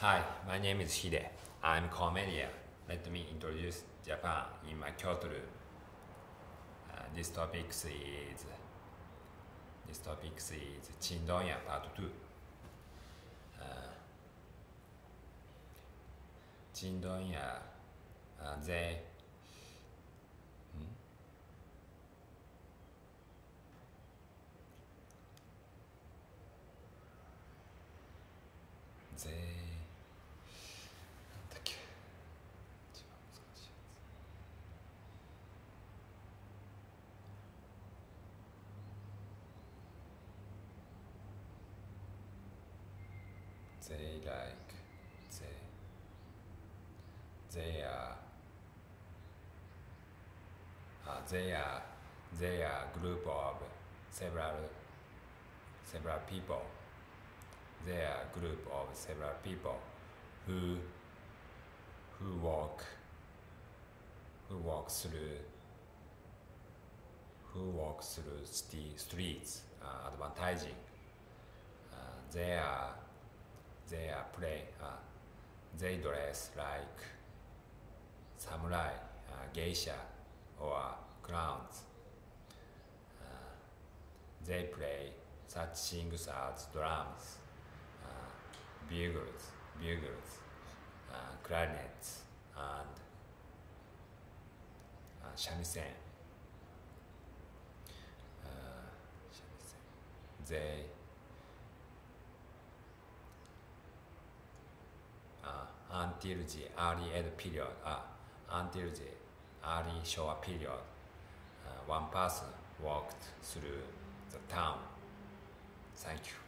Hi, my name is Hide. I'm comedian. Let me introduce Japan in my culture. Uh, this topic is this topic is Chindonya Part 2. Uh, Chindonya, uh, they hmm? they they like they they are uh, they are they are group of several several people. They are group of several people who who walk who walk through who walk through st- streets uh, advertising. Uh, they are they are play uh, they dress like samurai uh, geisha or clowns uh, they play such things as drums uh, bugles bugles uh, clarinets and uh. Uh, shamisen. They uh, until the early Edo period, uh, until the early Showa period, uh, one person walked through the town. Thank you.